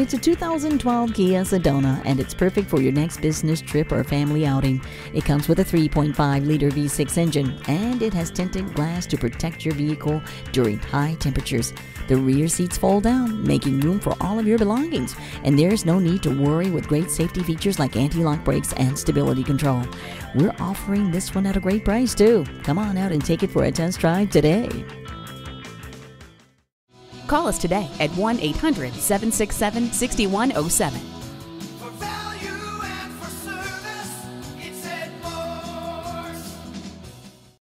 It's a 2012 Kia Sedona, and it's perfect for your next business trip or family outing. It comes with a 3.5 liter V6 engine, and it has tinted glass to protect your vehicle during high temperatures. The rear seats fold down, making room for all of your belongings, and there's no need to worry with great safety features like anti lock brakes and stability control. We're offering this one at a great price, too. Come on out and take it for a test drive today. Call us today at 1 800 767 6107